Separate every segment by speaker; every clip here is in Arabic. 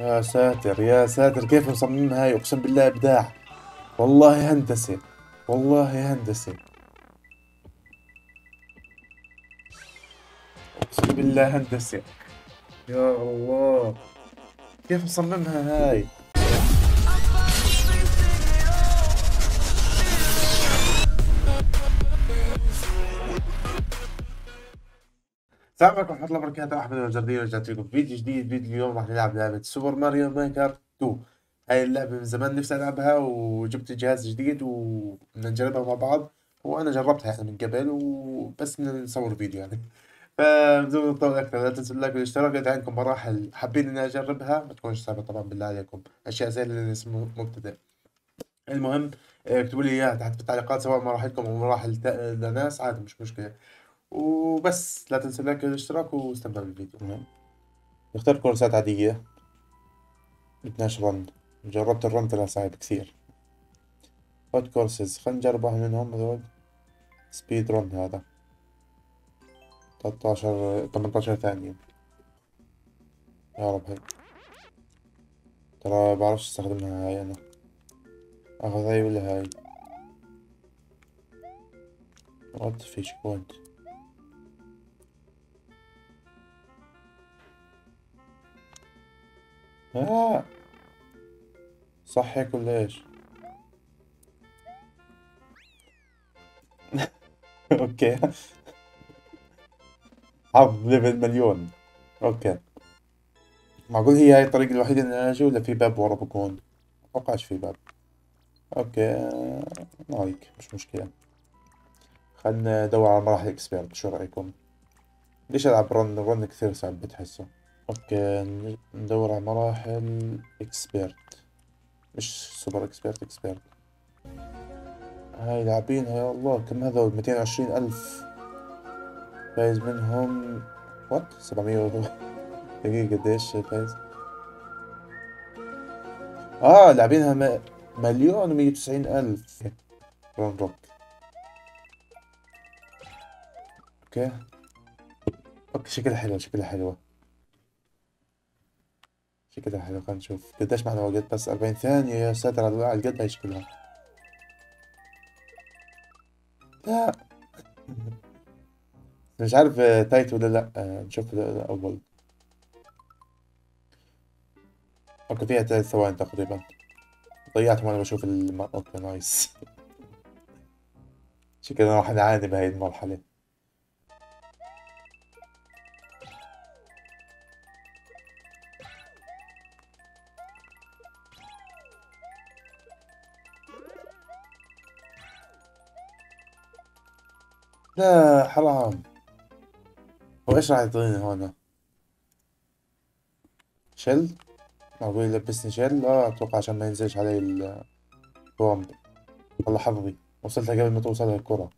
Speaker 1: يا ساتر يا ساتر كيف مصممها هاي أقسم بالله إبداع. والله هندسة والله هندسة. أقسم بالله هندسة. يا الله. كيف مصممها هاي؟ السلام عليكم ورحمة الله وبركاته أحمد الجردية رجعت لكم فيديو جديد فيديو اليوم راح نلعب لعبة Super Mario Maker 2 هاي اللعبة من زمان نفسي ألعبها وجبت جهاز جديد وبدنا نجربها مع بعض. وأنا جربتها يعني من قبل وبس نصور فيديو يعني. فبدون نطول أكثر. لا تنسوا ال like والاشتراك. إذا عندكم مراحل حابين إني أجربها ما تكونش صعبة طبعا بالله عليكم. أشياء زي اللي اسمه مبتدئ. المهم اكتبوا لي إياها تحت في التعليقات سواء مراحلكم أو مراحل لناس عادي مش مشكلة. وبس لا تنسى ال like والاشتراك واستمتع بالفيديو. تمام. نختار كورسات عادية. بدناش run. جربت ال run طلع صعب كثير. hot courses خلينا نجرب واحد منهم هذول. speed run هذا. 13 18 ثانية. يا رب هيك ترى بعرفش استخدمها هاي أنا. أخذ هاي ولا هاي؟ وات فيش بوينت آه. صح هيك ولا إيش؟ أوكي حظ ليفل مليون أوكي معقول هي هاي الطريقة الوحيدة اللي أجي ولا في باب ورا بكون؟ متوقعش في باب okay هايك مش مشكلة خلنا ندور على مراحل expert شو رأيكم؟ ليش ألعب run run كثير صعب بتحسه okay ندور على مراحل expert مش super expert expert هاي لاعبينها يا الله كم هذول؟ ميتين وعشرين ألف. فايز منهم what سبعمية دقيقة قديش فايز؟ آه لاعبينها م... مليون ومية وتسعين ألف. run rock okay. okay شكلها حلوة شكلها حلوة. شكلها حلو خلينا نشوف. قديش معنا وقت بس أربعين ثانية يا ساتر على القد هاي شكلها لا. مش عارف tight ولا لا. نشوف الأول. okay فيها ثلاث ثواني تقريبا. ضيعتهم وأنا بشوف الم... okay nice شكلنا راح نعاني بهاي المرحلة. لا حرام. هو إيش راح يعطيني هون؟ شل معقول يلبسني شل آه أتوقع عشان ما ينزلش علي البومب. والله حظي. وصلتها قبل ما توصل الكرة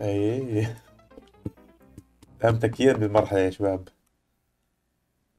Speaker 1: اي تم تكيير بالمرحلة يا شباب.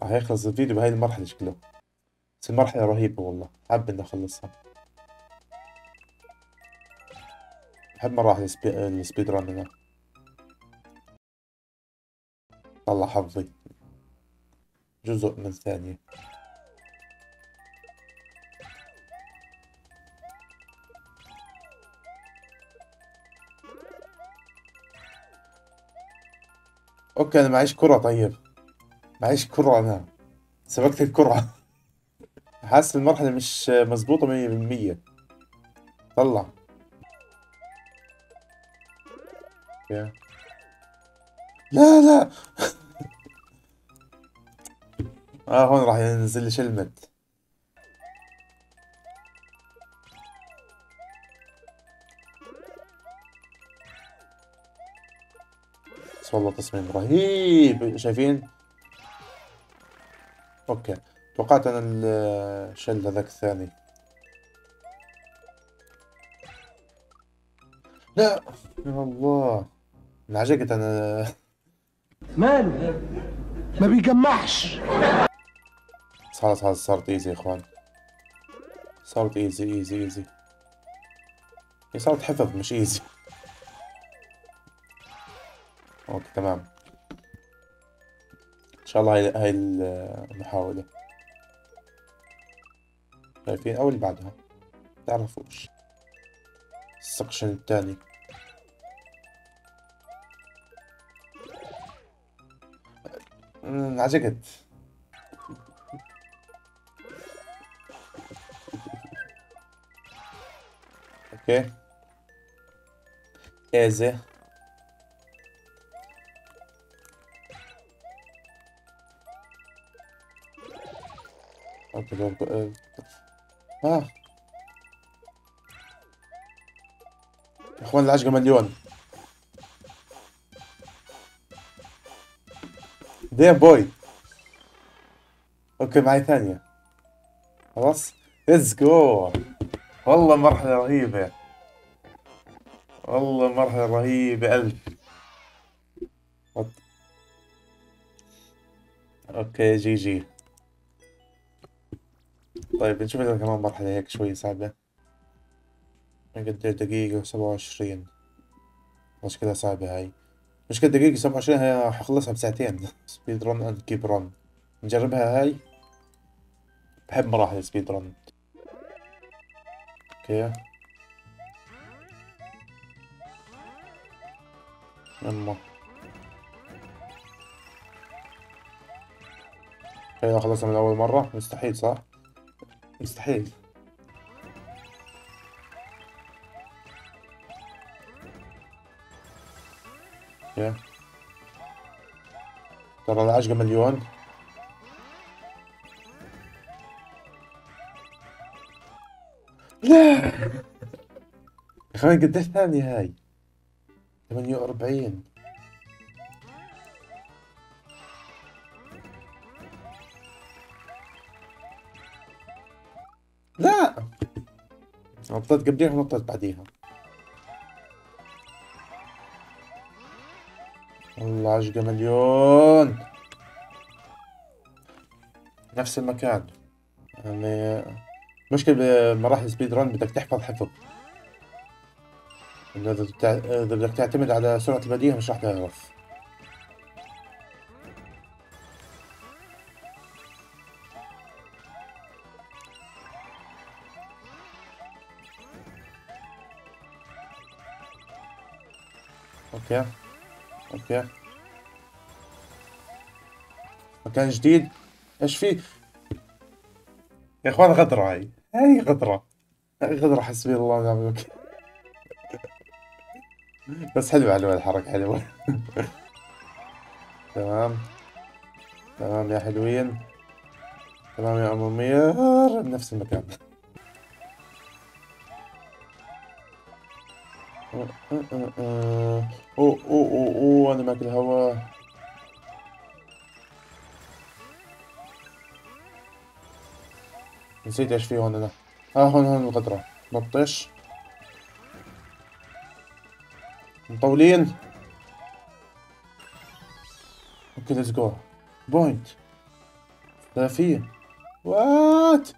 Speaker 1: راح يخلص الفيديو بهاي المرحلة شكله. بس المرحلة رهيبة والله. حاب إني أخلصها. بحب مراحل ال spee... ال speed run أنا طلع حظي جزء من ثانية okay أنا معيش كرة طيب. معيش كرة أنا. سبقت الكرة. حاسس المرحلة مش مزبوطة مية بالمية. طلع لا لا. آه هون راح ينزل لي شلمت. بس والله تصميم رهيب. شايفين؟ أوكي. توقعت أنا ال shell هذاك الثاني. لا. يا الله. انعجقت أنا
Speaker 2: ماله؟ ما بيجمعش.
Speaker 1: خلاص خلاص صارت easy يا إخوان. صارت easy easy easy هي صارت حفظ مش easy okay تمام. إن شاء الله هاي هاي المحاولة. شايفين أو اللي بعدها؟ تعرفوش. ال section عجقت okay easy أوكي آه. اخوان العشقة مليون ديم بوي أوكي معي ثانية. خلاص؟ ليتس جو والله مرحلة رهيبة. والله مرحلة رهيبة ألف. okay GG. طيب نشوف لنا كمان مرحلة هيك شوي صعبة. قد دقيقة وسبعة وعشرين. مشكلة صعبة هاي. مشكلة دقيقة سبعة وعشرين هي حخلصها بساعتين. speed run and keep run. نجربها هاي. بحب مراحل speed run. okay. يما خلينا خلصنا من أول مرة مستحيل صح؟ مستحيل. أوكي ترى العشقة مليون. لا. يا أخوان قديش ثانية هاي؟ 48 لا. نطيت قبليها ونطيت بعديها. والله عشقة مليون. نفس المكان. يعني مشكلة بمراحل speed run بدك تحفظ حفظ. إذا بدك تعتمد على سرعة البديهة مش راح تعرف. okay. okay. مكان جديد. إيش في؟ يا إخوان غدرة هاي. هاي غدرة. هاي غدرة حسبي الله ونعم الوكيل. بس حلوة حلوة الحركة حلوة. تمام. تمام يا حلوين. تمام يا أمومير نفس المكان. أوه أوه أوه أوه أنا ماكل هوا نسيت إيش في هون أنا آه هون هون الغدرة نطش مطولين. أوكي ليتس جو بوينت ثلاثية وات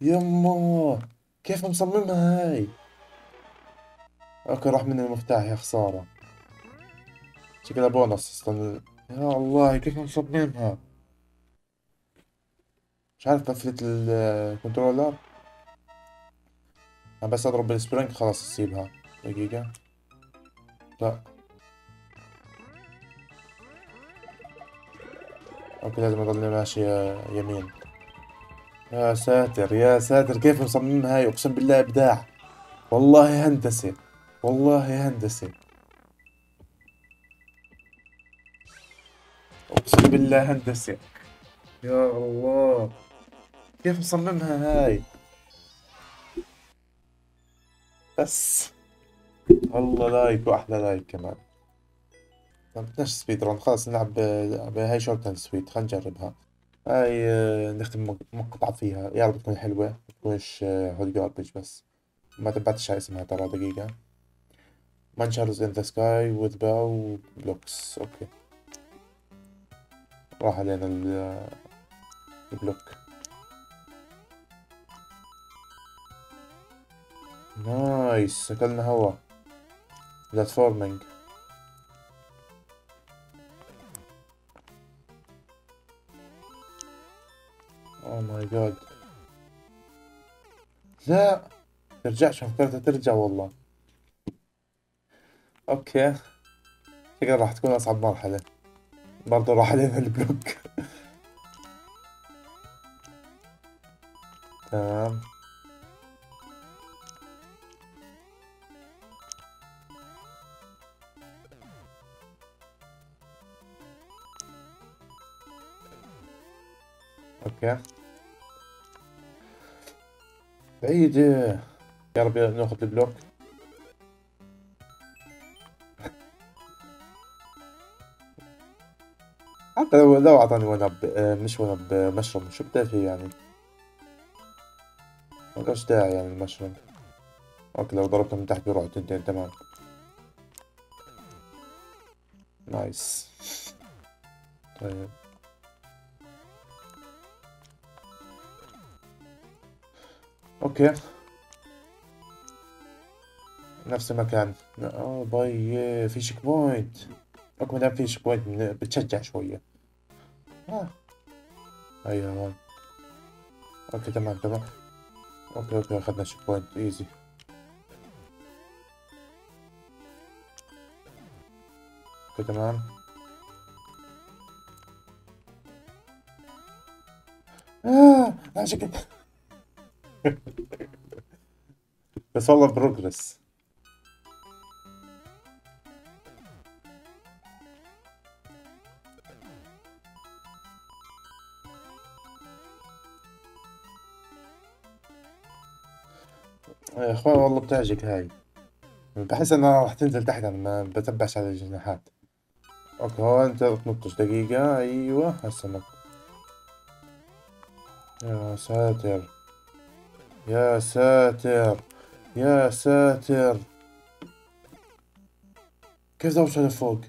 Speaker 1: يمه. كيف مصممها هاي؟ okay راح من المفتاح يا خسارة. شكلها بونص استنى يا الله كيف مصممها؟ مش عارف قفلة ال controller؟ أنا بس أضرب بال spring خلاص أسيبها. دقيقة. لا. okay لازم أضلني ماشي يمين. يا ساتر يا ساتر كيف مصممها هاي اقسم بالله إبداع. والله هندسة والله هندسة. أقسم بالله هندسة. يا الله. كيف مصممها هاي؟ بس. والله like واحلى like كمان. ما بدناش speed run خلاص نلعب بهاي short and sweet خلينا نجربها. هاي آه، نختم مقطع فيها. يا رب تكون حلوة متكونش هول آه، garbage بس. ما تبعتش على اسمها ترى دقيقة. munchers in the sky with bow okay. راح علينا ال block. nice. أكلنا هوا. platforming oh my god لا ترجعش فكرتها ترجع والله. okay. شكلها راح تكون أصعب مرحلة. برضه راح علينا ال block. تمام. okay. بعيدة يا رب ناخذ ال block. حتى لو لو أعطاني آه، مش one up آه، مشروم شو بدي فيه يعني؟ ملوش داعي يعني ال mushroom. okay لو ضربته من تحت بيروح تنتين تمام. nice طيب. okay. نفس المكان. آه هاي في checkpoint okay مدام في checkpoint بتشجع شوية. آه. أيوه. okay تمام تمام. okay okay أخذنا checkpoint easy أوكي تمام. آه لا شكل بس والله بروجرس يا أخوان والله بتعجق هاي. بحس إنها راح تنزل تحت أنا ما بتبعش على الجناحات. أوكي هون أنت تنطش دقيقة. أيوه هسه يا ساتر. يا ساتر يا ساتر. كيف اوصل لفوق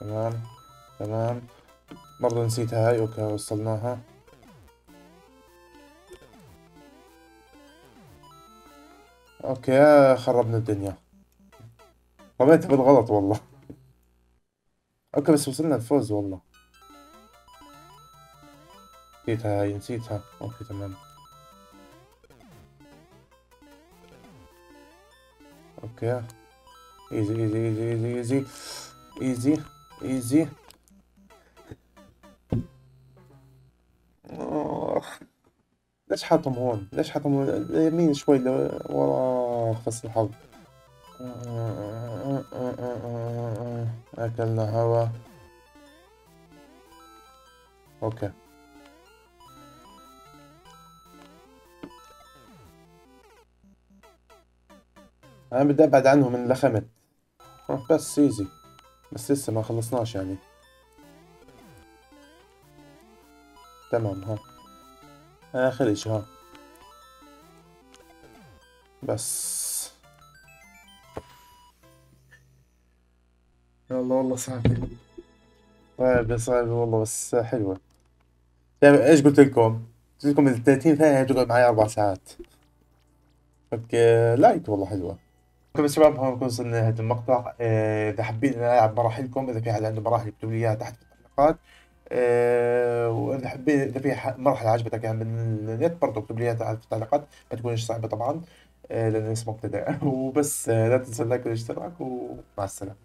Speaker 1: تمام تمام. برضه نسيت هاي okay وصلناها. okay خربنا الدنيا. رميتها بالغلط والله. okay بس وصلنا الفوز والله. نسيتها هاي نسيتها. okay تمام. okay. easy easy easy easy easy. easy easy. ليش حاطهم هون؟ ليش حاطهم هون؟ شوي ورا خفص الحظ. أكلنا هوا. okay. أنا بدي أبعد عنهم من لخمت بس سيزي بس لسه ما خلصناش يعني. تمام ها. آخر إشي ها. بس. والله والله صعبة صعبة صعبة والله بس حلوة. يعني إيش قلت لكم؟ قلت لكم ال 30 ثانية تقعد معي أربع ساعات. okay لايت والله حلوة. okay شباب هون نكون وصلنا لنهاية المقطع آه، إذا حابين ألعب مراحلكم إذا في حد عنده مراحل اكتبوا لي إياها تحت في التعليقات أه وإذا حبيت إذا في مرحله عجبتك يعني من النت برضه اكتب لي اياها في التعليقات ما تكونش صعبة طبعا أه لأن لسه مبتدئ وبس أه لا تنسى ال like والاشتراك ومع السلامة.